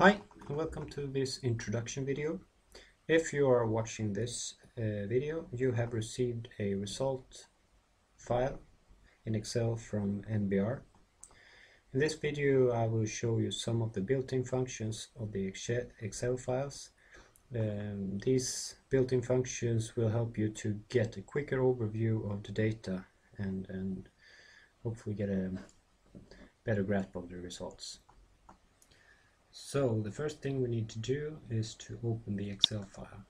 Hi welcome to this introduction video. If you are watching this uh, video you have received a result file in Excel from NBR. In this video I will show you some of the built-in functions of the Excel files. Um, these built-in functions will help you to get a quicker overview of the data and, and hopefully get a better grasp of the results. So the first thing we need to do is to open the Excel file.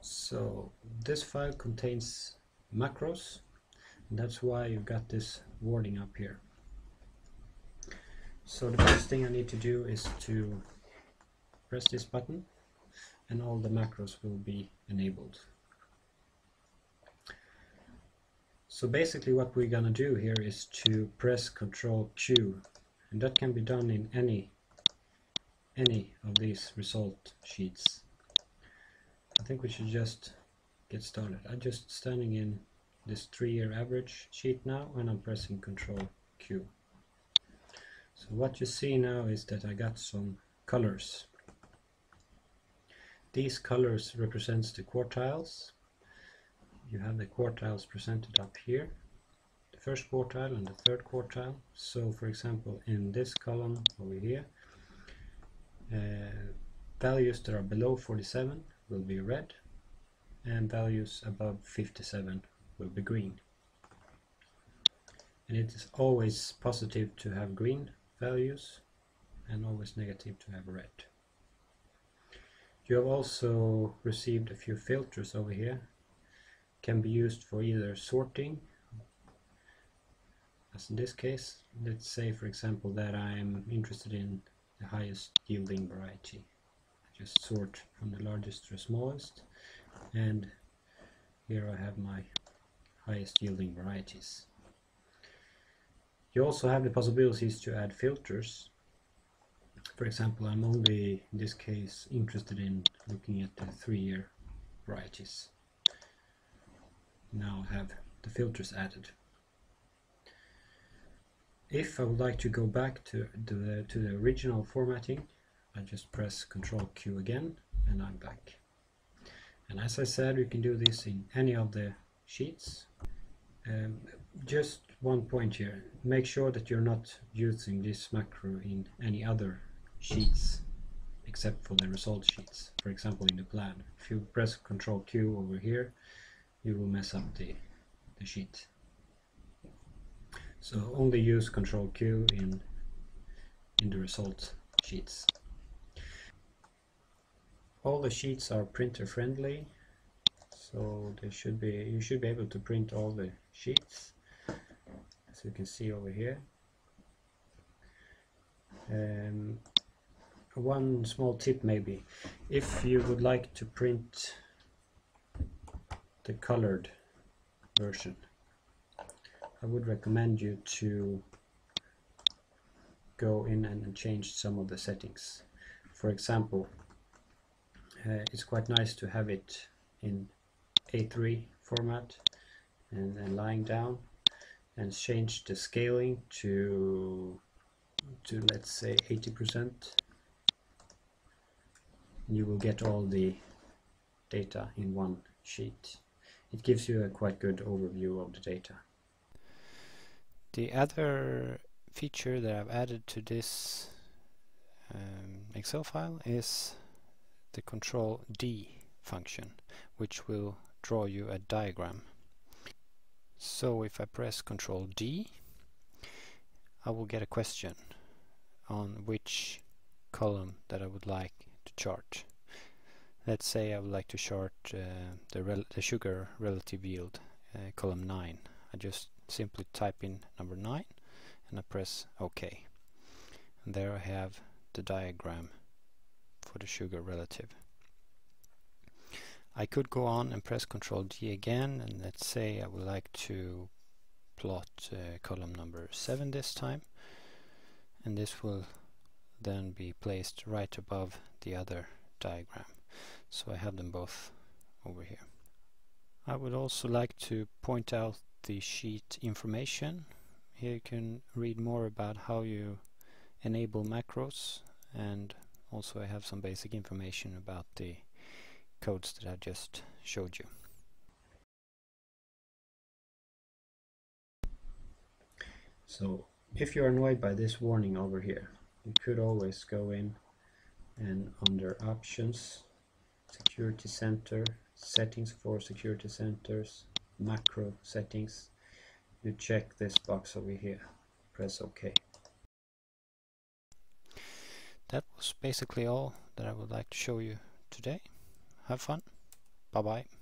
So this file contains macros and that's why you've got this wording up here. So the first thing I need to do is to press this button and all the macros will be enabled. So basically what we're gonna do here is to press Ctrl Q and that can be done in any any of these result sheets. I think we should just get started. I'm just standing in this three-year average sheet now and I'm pressing Ctrl Q. So what you see now is that I got some colors. These colors represents the quartiles you have the quartiles presented up here the first quartile and the third quartile. So for example in this column over here uh, values that are below 47 will be red and values above 57 will be green. And it is always positive to have green values and always negative to have red. You have also received a few filters over here can be used for either sorting as in this case let's say for example that I'm interested in the highest yielding variety. Just sort from the largest to the smallest and here I have my highest yielding varieties. You also have the possibilities to add filters. For example I'm only in this case interested in looking at the three-year varieties now have the filters added. If I would like to go back to, the, to the original formatting, I just press Ctrl Q again and I'm back. And as I said, you can do this in any of the sheets. Um, just one point here, make sure that you're not using this macro in any other sheets except for the result sheets. For example, in the plan. If you press Ctrl Q over here, you will mess up the, the sheet. So only use Control Q in in the result sheets. All the sheets are printer friendly, so they should be you should be able to print all the sheets, as you can see over here. Um, one small tip maybe, if you would like to print the colored version. I would recommend you to go in and change some of the settings. For example, uh, it's quite nice to have it in A3 format and then lying down and change the scaling to to let's say 80% you will get all the data in one sheet it gives you a quite good overview of the data. The other feature that I've added to this um, Excel file is the control D function which will draw you a diagram. So if I press control D I will get a question on which column that I would like to chart. Let's say I would like to chart uh, the, the, sugar relative yield, uh, column 9. I just simply type in number 9 and I press OK. And there I have the diagram for the sugar relative. I could go on and press Ctrl D again and let's say I would like to plot uh, column number 7 this time and this will then be placed right above the other diagram so I have them both over here. I would also like to point out the sheet information Here you can read more about how you enable macros and also I have some basic information about the codes that I just showed you. So if you're annoyed by this warning over here, you could always go in and under options, security center, settings for security centers, macro settings, you check this box over here, press OK. That was basically all that I would like to show you today. Have fun. Bye bye.